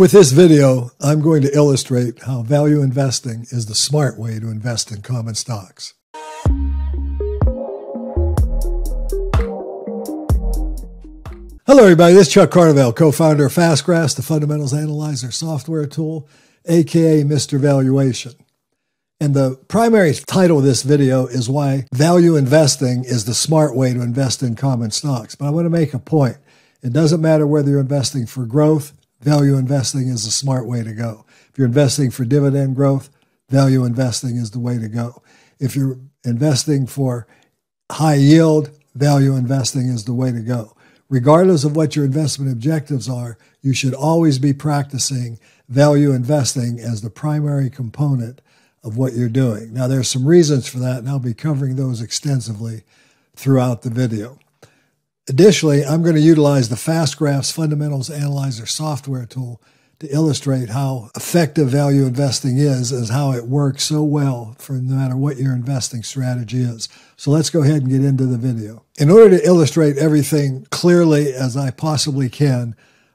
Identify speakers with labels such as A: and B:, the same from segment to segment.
A: With this video, I'm going to illustrate how value investing is the smart way to invest in common stocks. Hello, everybody. This is Chuck Carnevale, co-founder of FastGraphs, the Fundamentals Analyzer software tool, aka Mr. Valuation. And the primary title of this video is why value investing is the smart way to invest in common stocks. But I want to make a point. It doesn't matter whether you're investing for growth, value investing is a smart way to go. If you're investing for dividend growth, value investing is the way to go. If you're investing for high yield, value investing is the way to go regardless of what your investment objectives are, you should always be practicing value investing as the primary component of what you're doing. Now, there's some reasons for that, and I'll be covering those extensively throughout the video. Additionally, I'm going to utilize the FastGraphs Fundamentals Analyzer software tool to illustrate how effective value investing is as how it works so well for no matter what your investing strategy is. So let's go ahead and get into the video. In order to illustrate everything clearly as I possibly can,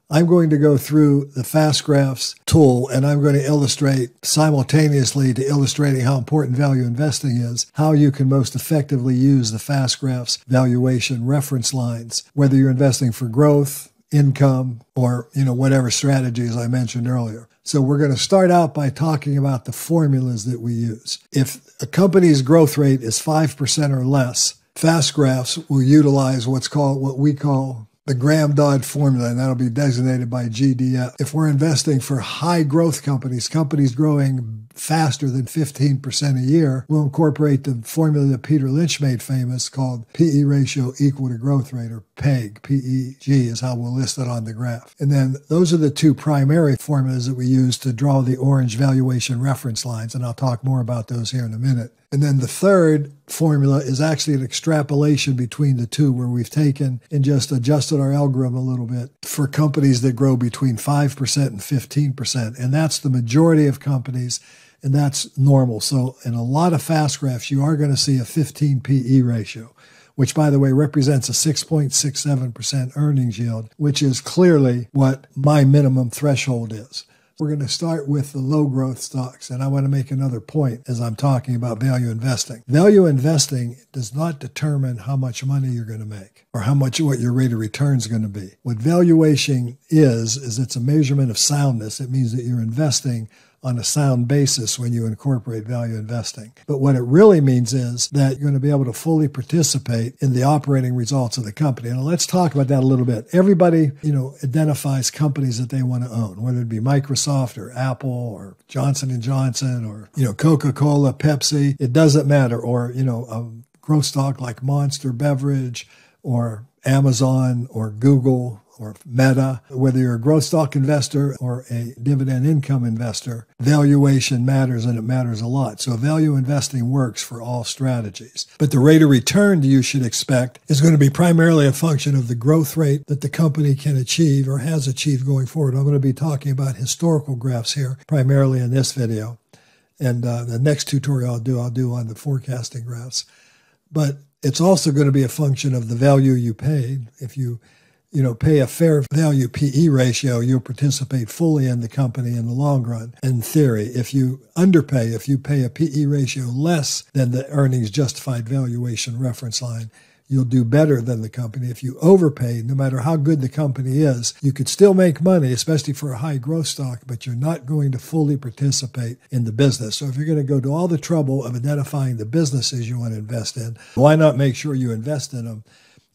A: I'm going to go through the FastGraphs tool and I'm going to illustrate simultaneously to illustrating how important value investing is, how you can most effectively use the FastGraphs valuation reference lines, whether you're investing for growth, income or you know whatever strategies I mentioned earlier. So we're going to start out by talking about the formulas that we use. If a company's growth rate is 5% or less, FastGraphs will utilize what's called what we call the Graham Dodd formula, and that'll be designated by GDF. If we're investing for high growth companies, companies growing faster than 15% a year, we'll incorporate the formula that Peter Lynch made famous called PE ratio equal to growth rate, or PEG. PEG is how we'll list it on the graph. And then those are the two primary formulas that we use to draw the orange valuation reference lines, and I'll talk more about those here in a minute. And then the third formula is actually an extrapolation between the two, where we've taken and just adjusted our algorithm a little bit for companies that grow between 5% and 15%. And that's the majority of companies and that's normal. So in a lot of fast graphs, you are going to see a 15 PE ratio, which by the way represents a 6.67% earnings yield, which is clearly what my minimum threshold is. We're going to start with the low growth stocks. And I want to make another point as I'm talking about value investing. Value investing does not determine how much money you're going to make or how much what your rate of return is going to be. What valuation is, is it's a measurement of soundness. It means that you're investing on a sound basis when you incorporate value investing. But what it really means is that you're going to be able to fully participate in the operating results of the company. And let's talk about that a little bit. Everybody, you know, identifies companies that they want to own, whether it be Microsoft or Apple or Johnson and Johnson or, you know, Coca-Cola, Pepsi, it doesn't matter or, you know, a growth stock like Monster Beverage or Amazon or Google or Meta, whether you're a growth stock investor or a dividend income investor, valuation matters and it matters a lot. So value investing works for all strategies. But the rate of return you should expect is going to be primarily a function of the growth rate that the company can achieve or has achieved going forward. I'm going to be talking about historical graphs here, primarily in this video. And uh, the next tutorial I'll do, I'll do on the forecasting graphs. But it's also going to be a function of the value you paid. If you you know, pay a fair value PE ratio, you'll participate fully in the company in the long run. In theory, if you underpay, if you pay a PE ratio less than the earnings justified valuation reference line, you'll do better than the company. If you overpay, no matter how good the company is, you could still make money, especially for a high growth stock, but you're not going to fully participate in the business. So if you're going to go to all the trouble of identifying the businesses you want to invest in, why not make sure you invest in them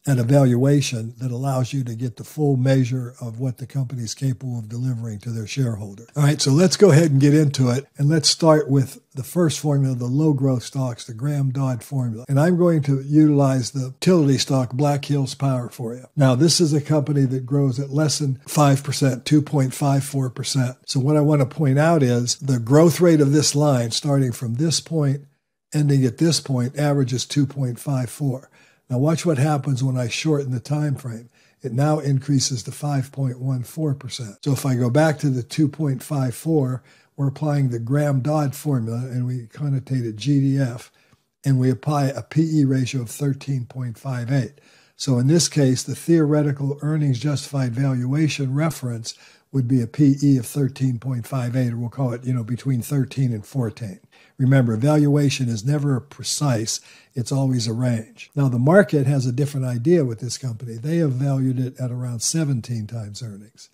A: an evaluation that allows you to get the full measure of what the company is capable of delivering to their shareholder. All right, so let's go ahead and get into it. And let's start with the first formula, the low growth stocks, the Graham Dodd formula. And I'm going to utilize the utility stock Black Hills Power for you. Now, this is a company that grows at less than 5%, 2.54%. So, what I want to point out is the growth rate of this line, starting from this point, ending at this point, averages 2.54. Now watch what happens when I shorten the time frame. It now increases to 5.14%. So if I go back to the 2.54, we're applying the Graham-Dodd formula and we connotate it GDF and we apply a PE ratio of 13.58. So in this case, the theoretical earnings justified valuation reference would be a PE of 13.58, or we'll call it, you know, between 13 and 14. Remember, valuation is never precise, it's always a range. Now, the market has a different idea with this company. They have valued it at around 17 times earnings.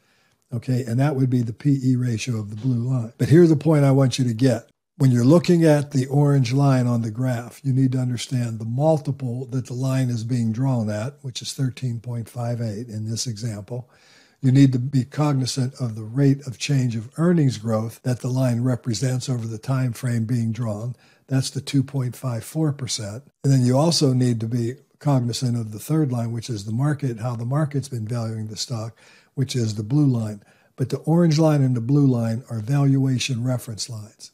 A: Okay, and that would be the PE ratio of the blue line. But here's the point I want you to get. When you're looking at the orange line on the graph, you need to understand the multiple that the line is being drawn at, which is 13.58 in this example. You need to be cognizant of the rate of change of earnings growth that the line represents over the time frame being drawn. That's the 2.54%. And then you also need to be cognizant of the third line, which is the market, how the market's been valuing the stock, which is the blue line. But the orange line and the blue line are valuation reference lines.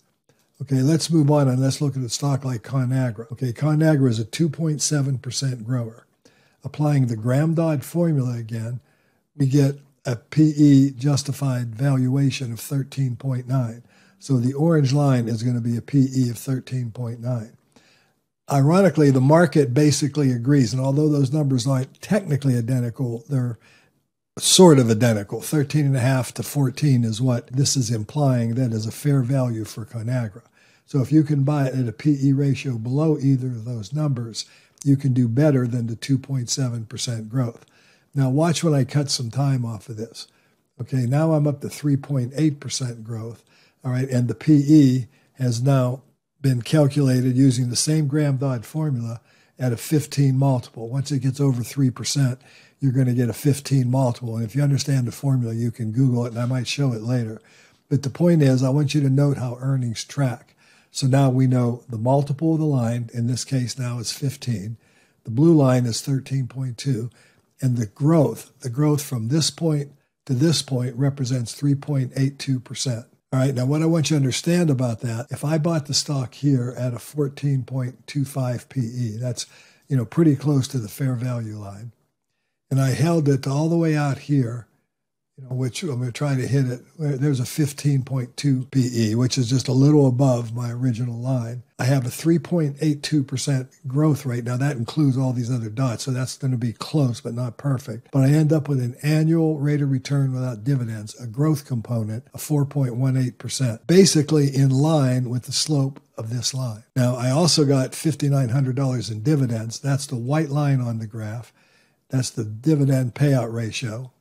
A: Okay, let's move on and let's look at a stock like ConAgra. Okay, ConAgra is a 2.7% grower. Applying the Graham Dodd formula again, we get a PE justified valuation of 13.9. So the orange line is going to be a PE of 13.9. Ironically, the market basically agrees, and although those numbers aren't technically identical, they're sort of identical. 13.5 to 14 is what this is implying that is a fair value for ConAgra. So if you can buy it at a PE ratio below either of those numbers, you can do better than the 2.7% growth. Now, watch when I cut some time off of this. Okay, now I'm up to 3.8% growth. All right, and the PE has now been calculated using the same Graham Dodd formula at a 15 multiple. Once it gets over 3%, you're going to get a 15 multiple. And if you understand the formula, you can Google it, and I might show it later. But the point is, I want you to note how earnings track. So now we know the multiple of the line, in this case now is 15. The blue line is 13.2. And the growth, the growth from this point to this point represents 3.82%. All right, now what I want you to understand about that, if I bought the stock here at a 14.25 PE, that's you know pretty close to the fair value line, and I held it all the way out here you know, which I'm going to try to hit it. There's a 15.2 PE, which is just a little above my original line. I have a 3.82% growth rate. Now, that includes all these other dots, so that's going to be close, but not perfect. But I end up with an annual rate of return without dividends, a growth component of 4.18%, basically in line with the slope of this line. Now, I also got $5,900 in dividends. That's the white line on the graph. That's the dividend payout ratio.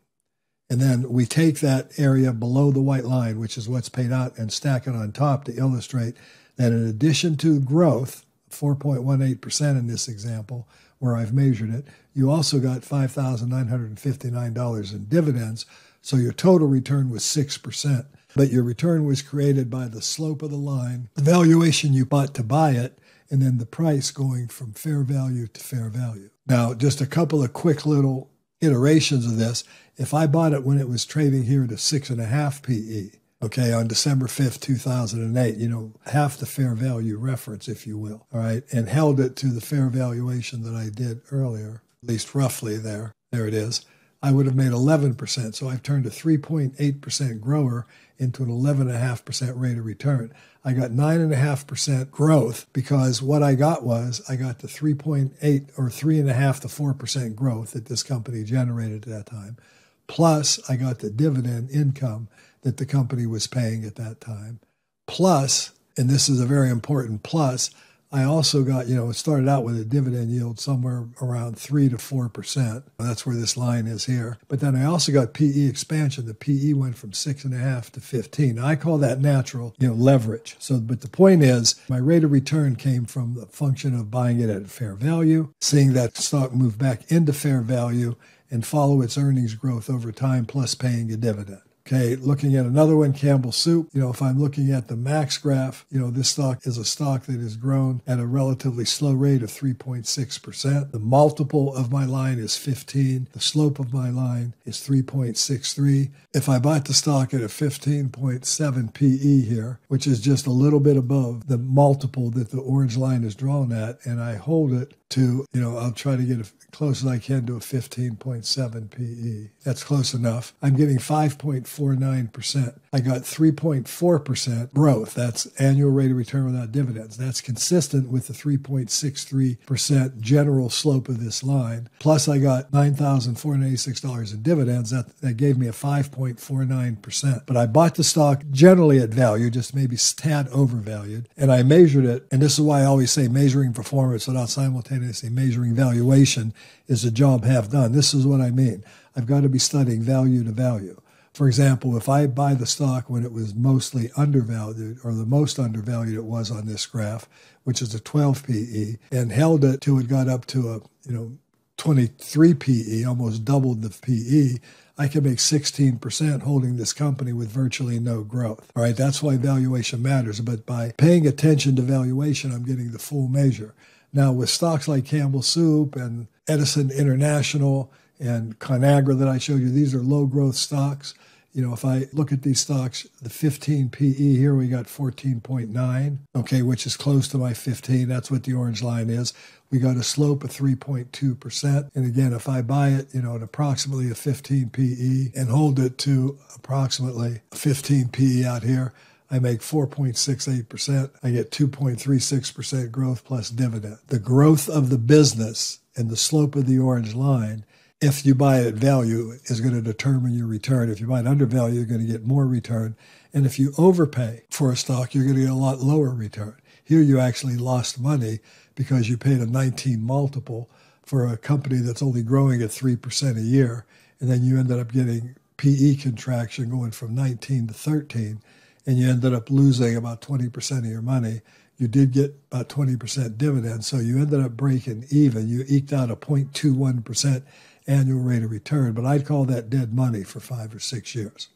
A: And then we take that area below the white line, which is what's paid out, and stack it on top to illustrate that in addition to growth, 4.18% in this example, where I've measured it, you also got $5,959 in dividends. So your total return was 6%. But your return was created by the slope of the line, the valuation you bought to buy it, and then the price going from fair value to fair value. Now, just a couple of quick little iterations of this. If I bought it when it was trading here at a six and a half PE, okay, on December 5th, 2008, you know, half the fair value reference, if you will, all right, and held it to the fair valuation that I did earlier, at least roughly there, there it is, I would have made 11%. So I've turned a 3.8% grower into an 11.5% rate of return. I got 9.5% growth because what I got was I got the 3.8 or 3.5 to 4% growth that this company generated at that time. Plus, I got the dividend income that the company was paying at that time. Plus, and this is a very important plus, I also got, you know, it started out with a dividend yield somewhere around 3 to 4%. That's where this line is here. But then I also got PE expansion. The PE went from 6.5 to 15. Now, I call that natural, you know, leverage. So, but the point is, my rate of return came from the function of buying it at fair value, seeing that stock move back into fair value, and follow its earnings growth over time, plus paying a dividend. Okay, looking at another one, Campbell Soup. You know, if I'm looking at the max graph, you know, this stock is a stock that has grown at a relatively slow rate of 3.6%. The multiple of my line is 15. The slope of my line is 3.63. If I bought the stock at a 15.7 PE here, which is just a little bit above the multiple that the orange line is drawn at, and I hold it to, you know, I'll try to get as close as I can to a 15.7 PE. That's close enough. I'm getting 5.49%. I got 3.4% growth. That's annual rate of return without dividends. That's consistent with the 3.63% general slope of this line. Plus, I got $9,486 in dividends. That, that gave me a 5.49%. But I bought the stock generally at value, just maybe tad overvalued. And I measured it. And this is why I always say measuring performance without simultaneously measuring valuation is a job half done. This is what I mean. I've got to be studying value to value. For example, if I buy the stock when it was mostly undervalued or the most undervalued it was on this graph, which is a 12 PE, and held it till it got up to a, you know, 23 PE, almost doubled the PE, I can make 16% holding this company with virtually no growth. All right, that's why valuation matters. But by paying attention to valuation, I'm getting the full measure. Now, with stocks like Campbell Soup and Edison International and Conagra that I showed you, these are low growth stocks. You know, if I look at these stocks, the 15 PE here, we got 14.9, okay, which is close to my 15. That's what the orange line is. We got a slope of 3.2%. And again, if I buy it, you know, at approximately a 15 PE and hold it to approximately 15 PE out here, I make 4.68%. I get 2.36% growth plus dividend. The growth of the business and the slope of the orange line if you buy at value is going to determine your return. If you buy it under value, you're going to get more return. And if you overpay for a stock, you're going to get a lot lower return. Here you actually lost money because you paid a 19 multiple for a company that's only growing at 3% a year. And then you ended up getting PE contraction going from 19 to 13. And you ended up losing about 20% of your money. You did get about 20% dividend. So you ended up breaking even. You eked out a 0.21% annual rate of return, but I'd call that dead money for five or six years.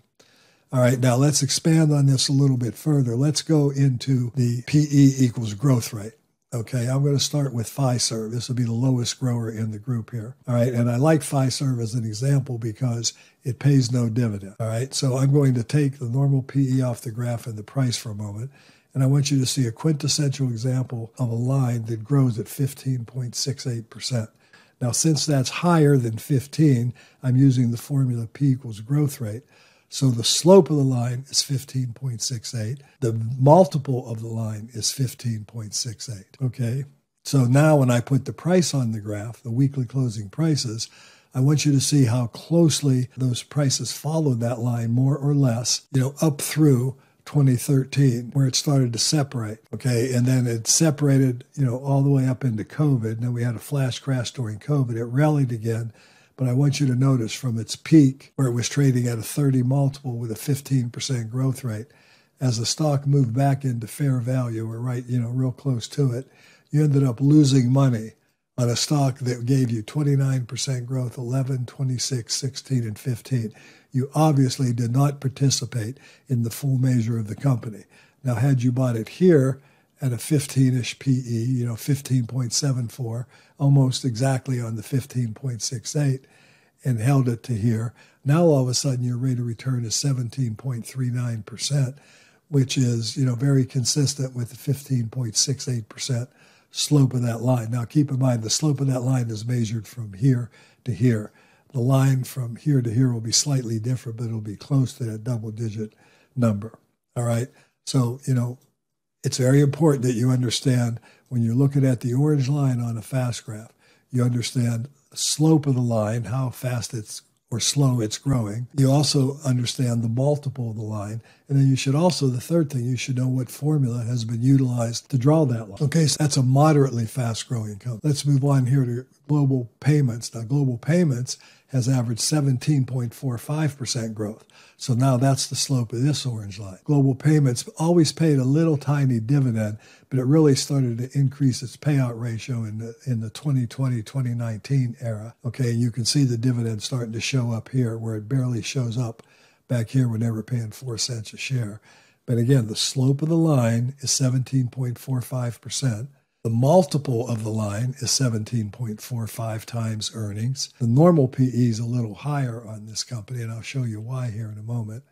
A: All right, now let's expand on this a little bit further. Let's go into the PE equals growth rate. Okay, I'm going to start with Fiserv. This will be the lowest grower in the group here. All right, and I like Fiserv as an example because it pays no dividend. All right, so I'm going to take the normal PE off the graph and the price for a moment, and I want you to see a quintessential example of a line that grows at 15.68%. Now, since that's higher than 15, I'm using the formula P equals growth rate. So the slope of the line is 15.68. The multiple of the line is 15.68. Okay. So now when I put the price on the graph, the weekly closing prices, I want you to see how closely those prices followed that line more or less, you know, up through 2013 where it started to separate. Okay. And then it separated, you know, all the way up into COVID. And then we had a flash crash during COVID. It rallied again. But I want you to notice from its peak, where it was trading at a 30 multiple with a 15% growth rate, as the stock moved back into fair value or right, you know, real close to it, you ended up losing money on a stock that gave you 29% growth, 11, 26, 16, and 15 you obviously did not participate in the full measure of the company. Now, had you bought it here at a 15 ish PE, you know, 15.74, almost exactly on the 15.68, and held it to here, now all of a sudden your rate of return is 17.39%, which is, you know, very consistent with the 15.68% slope of that line. Now, keep in mind, the slope of that line is measured from here to here the line from here to here will be slightly different, but it'll be close to that double digit number. All right. So, you know, it's very important that you understand when you're looking at the orange line on a fast graph, you understand the slope of the line, how fast it's or slow it's growing. You also understand the multiple of the line. And then you should also, the third thing, you should know what formula has been utilized to draw that line. Okay, so that's a moderately fast growing company. Let's move on here to global payments. Now, global payments has averaged 17.45% growth. So now that's the slope of this orange line. Global payments always paid a little tiny dividend, but it really started to increase its payout ratio in the in the 2020-2019 era. Okay, and you can see the dividend starting to show up here where it barely shows up back here were paying 4 cents a share. But again, the slope of the line is 17.45%. The multiple of the line is 17.45 times earnings. The normal PE is a little higher on this company, and I'll show you why here in a moment.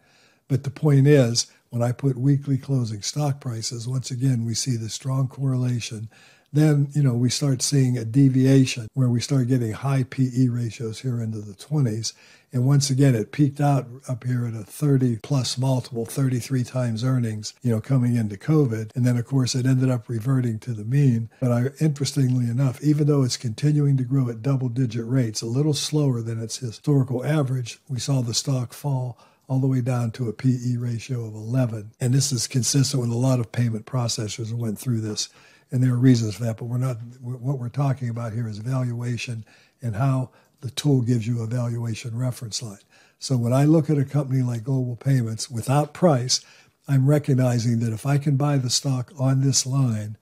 A: But the point is, when I put weekly closing stock prices, once again, we see the strong correlation Then, you know, we start seeing a deviation where we start getting high PE ratios here into the 20s. And once again, it peaked out up here at a 30 plus multiple, 33 times earnings, you know, coming into COVID. And then, of course, it ended up reverting to the mean. But I, interestingly enough, even though it's continuing to grow at double digit rates, a little slower than its historical average, we saw the stock fall all the way down to a PE ratio of 11. And this is consistent with a lot of payment processors that went through this. And there are reasons for that, but we're not, what we're talking about here is valuation and how the tool gives you a valuation reference line. So when I look at a company like Global Payments without price, I'm recognizing that if I can buy the stock on this line,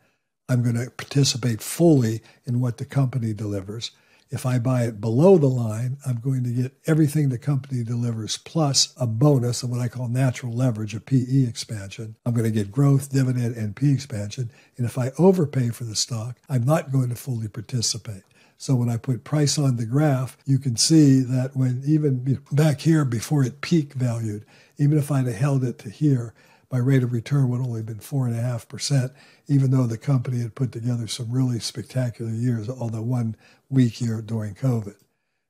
A: I'm going to participate fully in what the company delivers. If I buy it below the line, I'm going to get everything the company delivers plus a bonus of what I call natural leverage, a PE expansion. I'm going to get growth, dividend, and P expansion. And if I overpay for the stock, I'm not going to fully participate. So when I put price on the graph, you can see that when even back here before it peak valued, even if I'd have held it to here, my rate of return would only have been 4.5%, even though the company had put together some really spectacular years, although one weak year during COVID.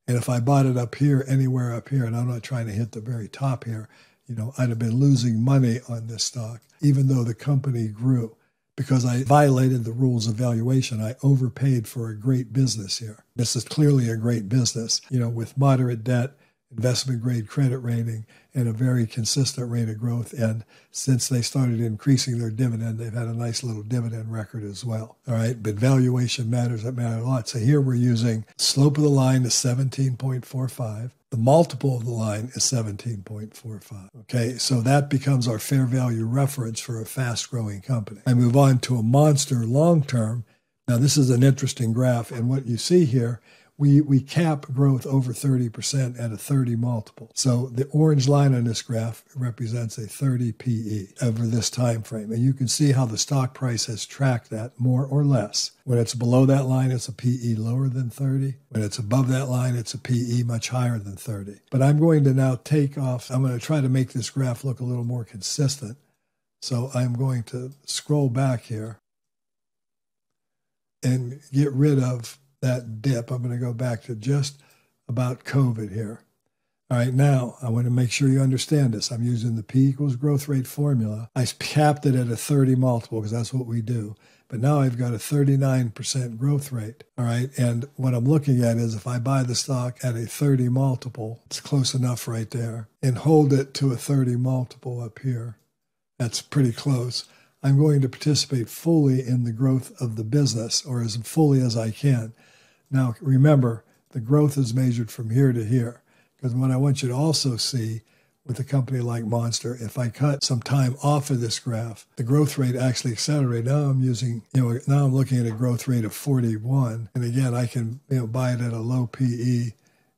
A: And if I bought it up here, anywhere up here, and I'm not trying to hit the very top here, you know, I'd have been losing money on this stock, even though the company grew because I violated the rules of valuation. I overpaid for a great business here. This is clearly a great business, you know, with moderate debt investment grade credit rating and a very consistent rate of growth. And since they started increasing their dividend, they've had a nice little dividend record as well. All right. But valuation matters. That matters a lot. So here we're using slope of the line is 17.45. The multiple of the line is 17.45. Okay. So that becomes our fair value reference for a fast growing company. I move on to a monster long term. Now, this is an interesting graph. And what you see here we, we cap growth over 30% at a 30 multiple. So the orange line on this graph represents a 30 PE over this time frame. And you can see how the stock price has tracked that more or less. When it's below that line, it's a PE lower than 30. When it's above that line, it's a PE much higher than 30. But I'm going to now take off, I'm going to try to make this graph look a little more consistent. So I'm going to scroll back here and get rid of that dip, I'm going to go back to just about COVID here. All right, now I want to make sure you understand this. I'm using the P equals growth rate formula. I capped it at a 30 multiple because that's what we do. But now I've got a 39% growth rate. All right. And what I'm looking at is if I buy the stock at a 30 multiple, it's close enough right there, and hold it to a 30 multiple up here. That's pretty close. I'm going to participate fully in the growth of the business or as fully as I can. Now, remember, the growth is measured from here to here. Because what I want you to also see with a company like Monster, if I cut some time off of this graph, the growth rate actually accelerated. Now I'm using, you know, now I'm looking at a growth rate of 41. And again, I can, you know, buy it at a low PE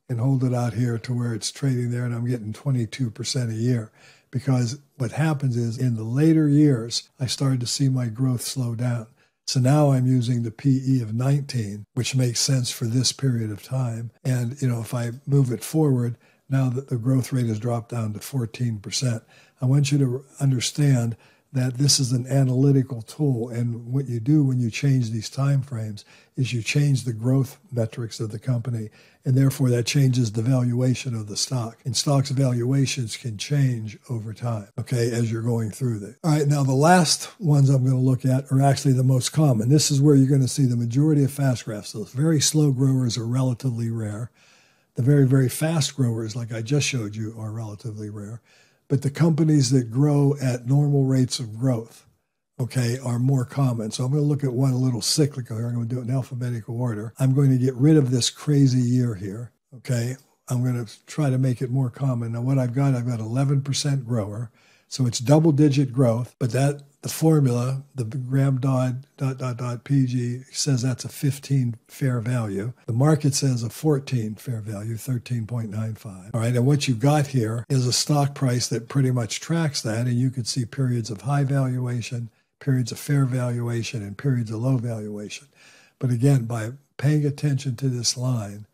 A: and hold it out here to where it's trading there and I'm getting 22% a year. Because what happens is in the later years, I started to see my growth slow down. So now I'm using the PE of 19, which makes sense for this period of time. And, you know, if I move it forward, now that the growth rate has dropped down to 14%. I want you to understand that this is an analytical tool. And what you do when you change these time frames is you change the growth metrics of the company and therefore that changes the valuation of the stock. And stocks valuations can change over time okay as you're going through this. All right now the last ones i'm going to look at are actually the most common. This is where you're going to see the majority of fast graphs. Those very slow growers are relatively rare. The very very fast growers like i just showed you are relatively rare but the companies that grow at normal rates of growth, okay, are more common. So I'm going to look at one a little cyclical here. I'm going to do it in alphabetical order. I'm going to get rid of this crazy year here, okay? I'm going to try to make it more common. Now, what I've got, I've got 11% grower. So it's double digit growth, but that the formula, the Graham Dodd dot dot dot PG says that's a 15 fair value. The market says a 14 fair value, 13.95. All right, and what you've got here is a stock price that pretty much tracks that, and you can see periods of high valuation, periods of fair valuation, and periods of low valuation. But again, by paying attention to this line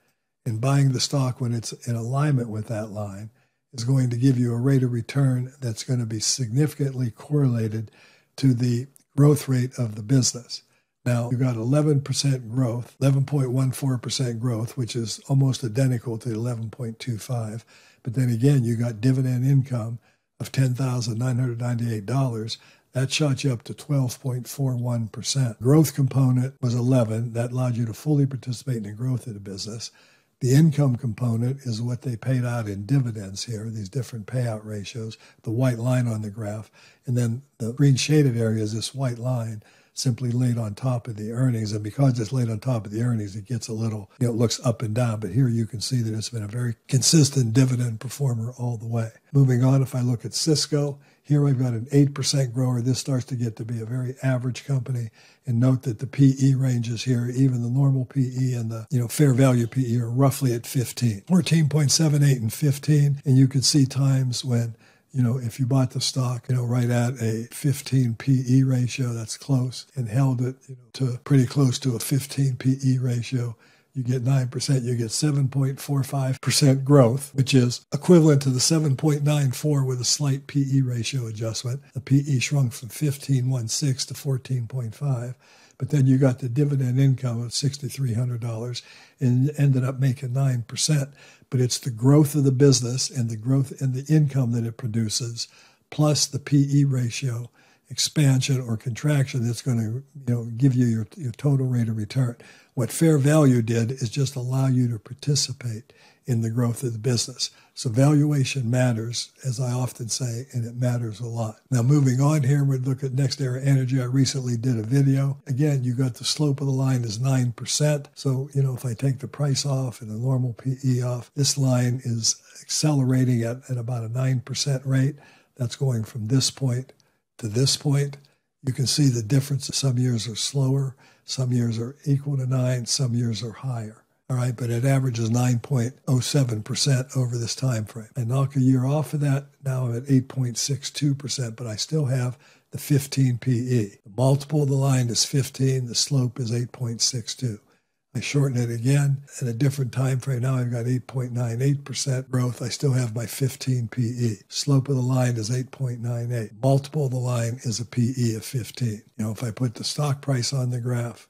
A: and buying the stock when it's in alignment with that line, is going to give you a rate of return that's going to be significantly correlated to the growth rate of the business. Now, you've got 11% growth, 11.14% growth, which is almost identical to 11.25. But then again, you got dividend income of $10,998. That shot you up to 12.41%. Growth component was 11. That allowed you to fully participate in the growth of the business. The income component is what they paid out in dividends here, these different payout ratios, the white line on the graph. And then the green shaded area is this white line simply laid on top of the earnings. And because it's laid on top of the earnings, it gets a little, you know, it looks up and down. But here you can see that it's been a very consistent dividend performer all the way. Moving on, if I look at Cisco, here I've got an 8% grower. This starts to get to be a very average company. And note that the PE ranges here, even the normal PE and the you know fair value PE are roughly at 15. 14.78 and 15. And you could see times when you know, if you bought the stock, you know, right at a 15 PE ratio, that's close, and held it you know, to pretty close to a 15 PE ratio, you get 9%, you get 7.45% growth, which is equivalent to the 7.94 with a slight PE ratio adjustment. The PE shrunk from 15.16 to 14.5. But then you got the dividend income of $6,300 and ended up making 9%. But it's the growth of the business and the growth in the income that it produces, plus the PE ratio expansion or contraction that's going to you know give you your, your total rate of return. What fair value did is just allow you to participate in the growth of the business. So valuation matters, as I often say, and it matters a lot. Now, moving on here, we look at NextEra Energy. I recently did a video. Again, you got the slope of the line is 9%. So, you know, if I take the price off and the normal PE off, this line is accelerating at, at about a 9% rate. That's going from this point to this point. You can see the difference. Some years are slower, some years are equal to 9, some years are higher. All right, but it averages 9.07% over this time frame. I knock a year off of that, now I'm at 8.62%, but I still have the 15 PE. The multiple of the line is 15, the slope is 8.62. I shorten it again at a different time frame. Now I've got 8.98% growth. I still have my 15 PE. Slope of the line is 8.98. Multiple of the line is a PE of 15. You know, if I put the stock price on the graph,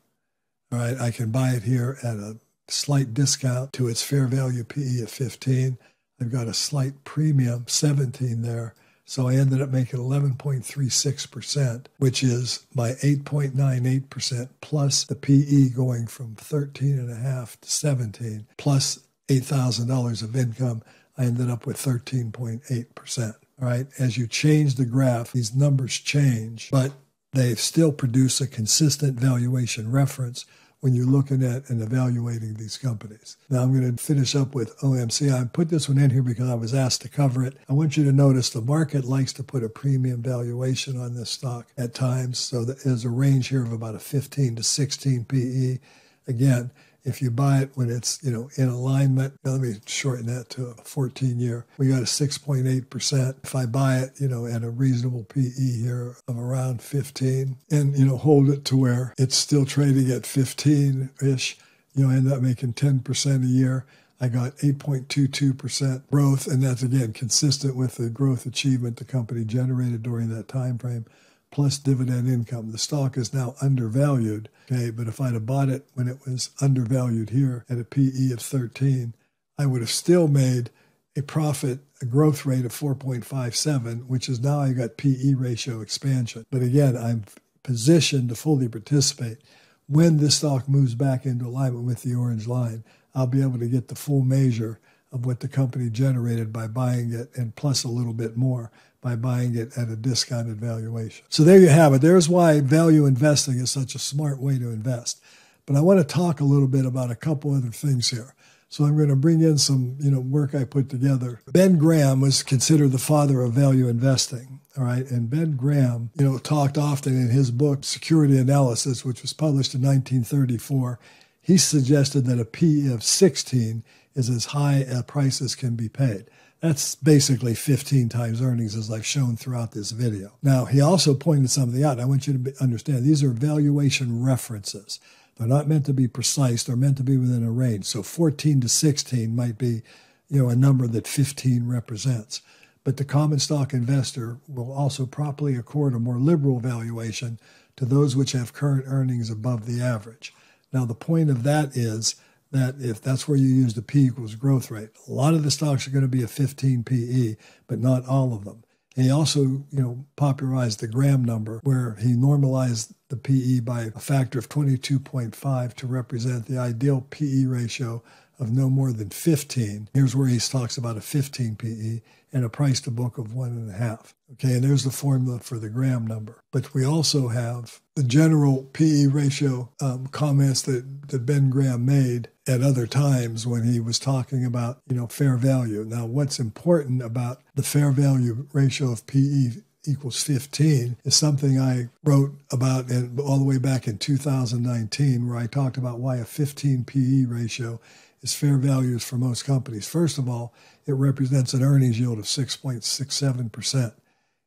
A: all right, I can buy it here at a slight discount to its fair value PE of 15. I've got a slight premium, 17 there. So I ended up making 11.36%, which is my 8.98% plus the PE going from 13.5 to 17, plus $8,000 of income. I ended up with 13.8%. All right. As you change the graph, these numbers change, but they still produce a consistent valuation reference when you're looking at and evaluating these companies. Now I'm going to finish up with OMC. I put this one in here because I was asked to cover it. I want you to notice the market likes to put a premium valuation on this stock at times. So there's a range here of about a 15 to 16 PE. Again, if you buy it when it's, you know, in alignment, let me shorten that to a 14 year. We got a 6.8%. If I buy it, you know, at a reasonable PE here of around 15 and, you know, hold it to where it's still trading at 15 ish, you know, end up making 10% a year. I got 8.22% growth, and that's again consistent with the growth achievement the company generated during that time frame plus dividend income. The stock is now undervalued, okay, but if I'd have bought it when it was undervalued here at a PE of 13, I would have still made a profit, a growth rate of 4.57, which is now I got PE ratio expansion. But again, I'm positioned to fully participate. When this stock moves back into alignment with the orange line, I'll be able to get the full measure of what the company generated by buying it and plus a little bit more by buying it at a discounted valuation. So there you have it. There's why value investing is such a smart way to invest. But I want to talk a little bit about a couple other things here. So I'm going to bring in some, you know, work I put together. Ben Graham was considered the father of value investing. All right. And Ben Graham, you know, talked often in his book, Security Analysis, which was published in 1934. He suggested that a P of 16 is as high a price as can be paid. That's basically 15 times earnings, as I've shown throughout this video. Now, he also pointed something out. I want you to understand these are valuation references. They're not meant to be precise. They're meant to be within a range. So 14 to 16 might be, you know, a number that 15 represents. But the common stock investor will also properly accord a more liberal valuation to those which have current earnings above the average. Now, the point of that is that if that's where you use the P equals growth rate, a lot of the stocks are going to be a 15 PE, but not all of them. And he also, you know, popularized the Graham number, where he normalized the PE by a factor of 22.5 to represent the ideal PE ratio of no more than 15. Here's where he talks about a 15 PE and a price to book of one and a half. Okay, and there's the formula for the Graham number. But we also have the general PE ratio um, comments that, that Ben Graham made at other times when he was talking about, you know, fair value. Now, what's important about the fair value ratio of PE equals 15 is something I wrote about in, all the way back in 2019, where I talked about why a 15 PE ratio is fair values for most companies. First of all, it represents an earnings yield of 6.67%.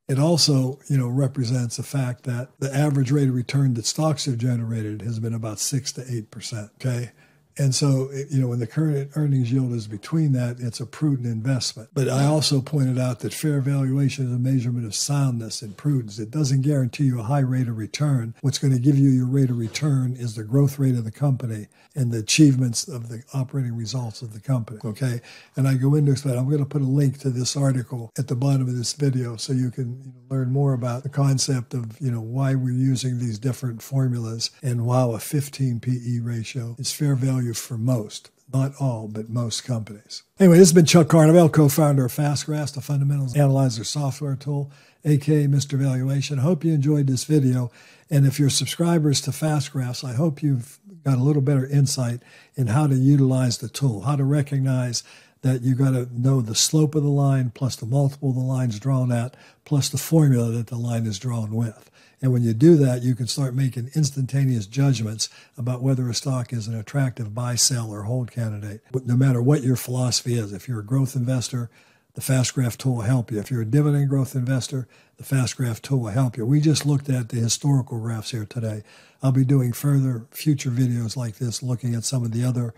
A: It also, you know, represents the fact that the average rate of return that stocks have generated has been about 6 to 8%, okay? And so, you know, when the current earnings yield is between that, it's a prudent investment. But I also pointed out that fair valuation is a measurement of soundness and prudence. It doesn't guarantee you a high rate of return. What's going to give you your rate of return is the growth rate of the company and the achievements of the operating results of the company. Okay. And I go into that. I'm going to put a link to this article at the bottom of this video so you can you know, learn more about the concept of, you know, why we're using these different formulas and how a 15 PE ratio is fair value value for most, not all, but most companies. Anyway, this has been Chuck Carnevale, co founder of FastGraphs, the fundamentals analyzer software tool, aka Mr. Valuation. I hope you enjoyed this video. And if you're subscribers to FastGraphs, I hope you've got a little better insight in how to utilize the tool, how to recognize that you got to know the slope of the line plus the multiple the lines drawn at plus the formula that the line is drawn with. And when you do that, you can start making instantaneous judgments about whether a stock is an attractive buy, sell, or hold candidate, no matter what your philosophy is. If you're a growth investor, the FastGraph tool will help you. If you're a dividend growth investor, the FastGraph tool will help you. We just looked at the historical graphs here today. I'll be doing further future videos like this, looking at some of the other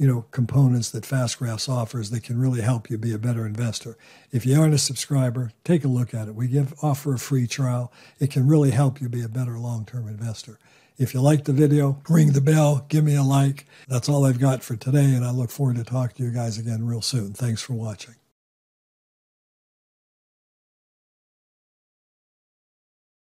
A: you know, components that FastGraphs offers that can really help you be a better investor. If you aren't a subscriber, take a look at it. We give offer a free trial. It can really help you be a better long-term investor. If you like the video, ring the bell, give me a like. That's all I've got for today, and I look forward to talking to you guys again real soon. Thanks for watching.